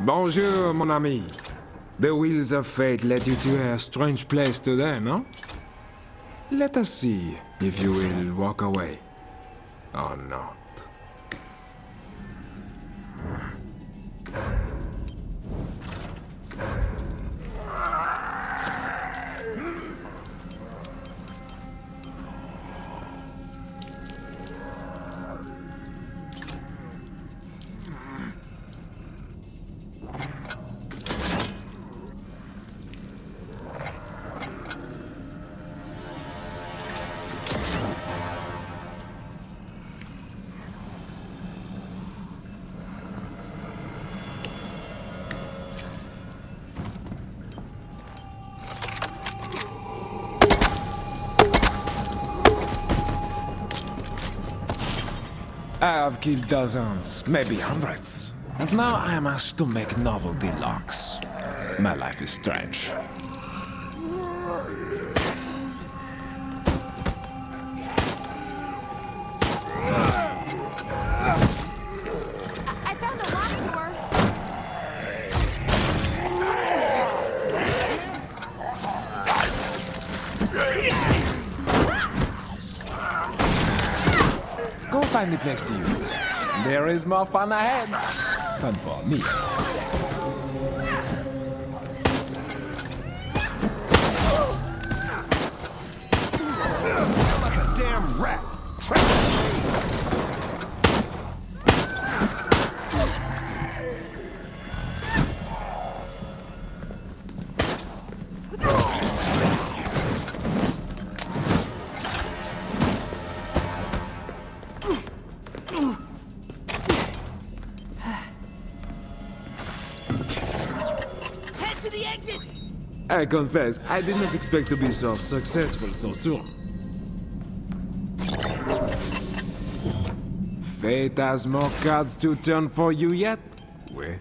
Bonjour, mon ami. The wheels of fate led you to a strange place today, no? Let us see if you will walk away or not. I have killed dozens, maybe hundreds. And now I am asked to make novelty locks. My life is strange. Find place to use. There is more fun ahead. Fun for me. I confess, I did not expect to be so successful so soon. Fate has more cards to turn for you yet? Wait.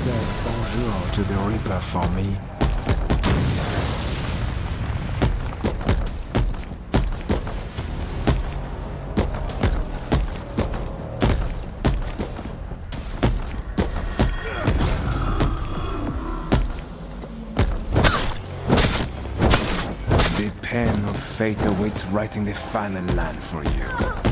Say bonjour to the Reaper for me. Pen of fate awaits writing the final line for you.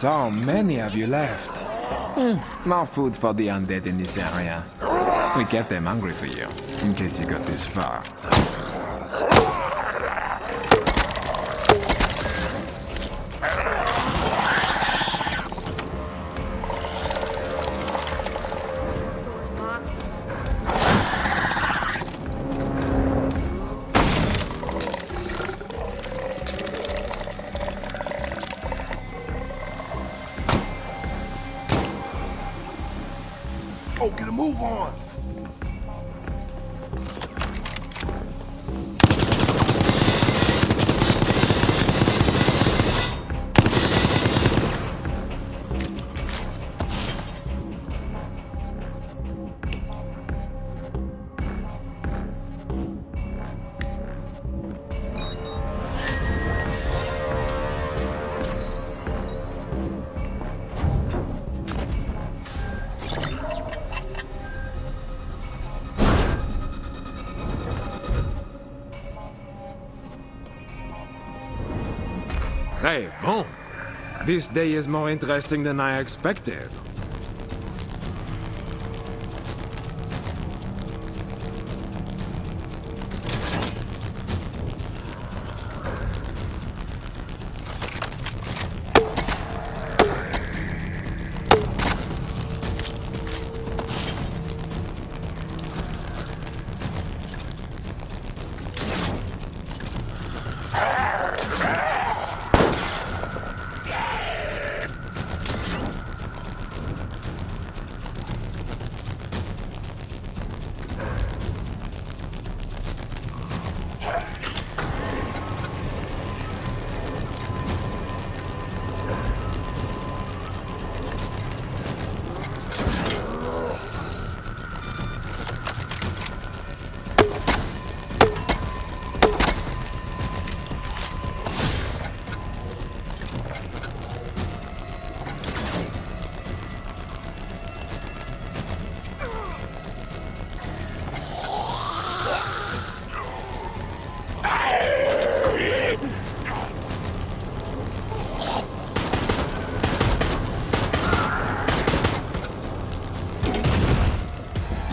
So many of you left. Hmm, more food for the undead in this area. We kept them hungry for you, in case you got this far. Move on. Hey, bon. This day is more interesting than I expected.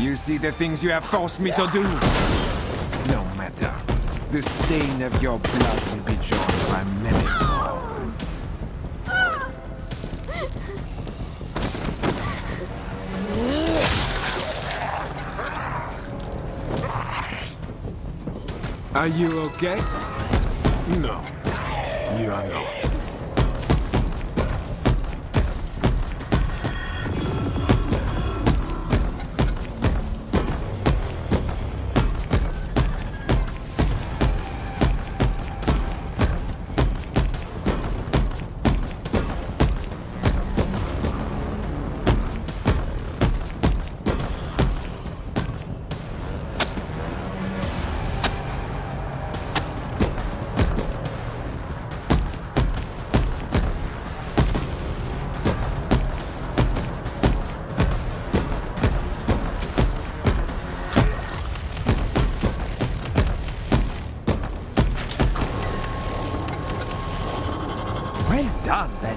You see the things you have forced me to do? No matter. The stain of your blood will be joined by many more. Are you okay? No. You are not.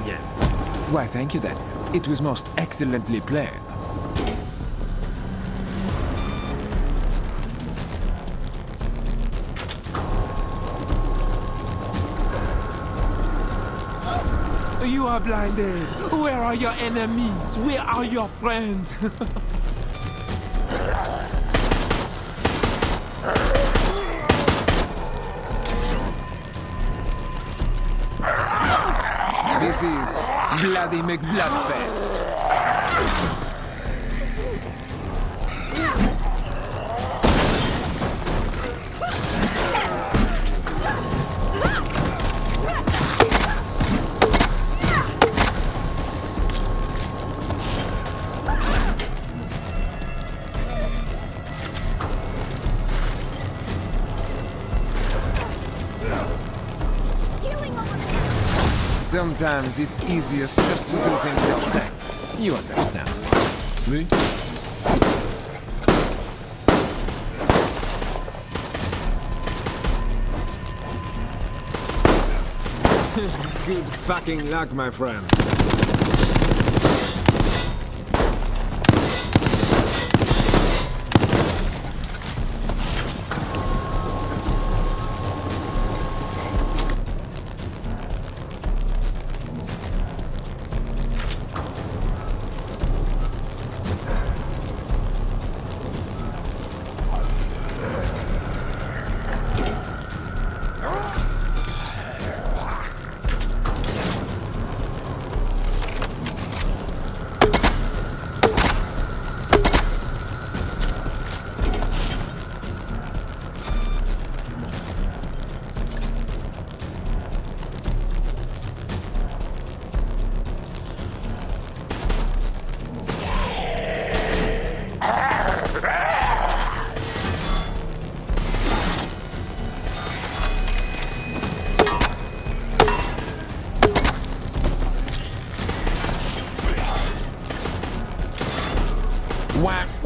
Daniel. Why, thank you, Daniel. It was most excellently played. You are blinded. Where are your enemies? Where are your friends? this is Bloody McBloodfest. Sometimes it's easiest just to do things yourself. You understand. Me? Good fucking luck, my friend.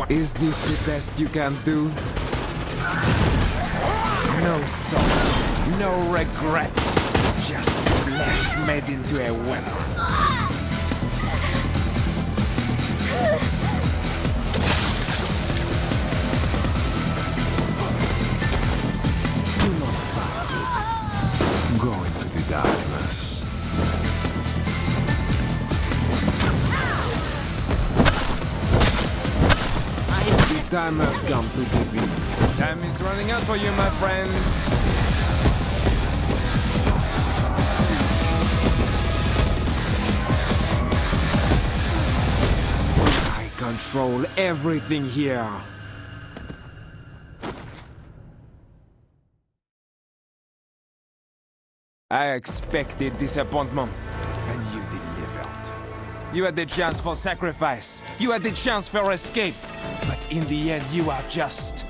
Is this the best you can do? No soul, no regret, just flesh made into a weapon. Time has come to give in. Time is running out for you, my friends. I control everything here. I expected disappointment, and you delivered. You had the chance for sacrifice. You had the chance for escape. But in the end, you are just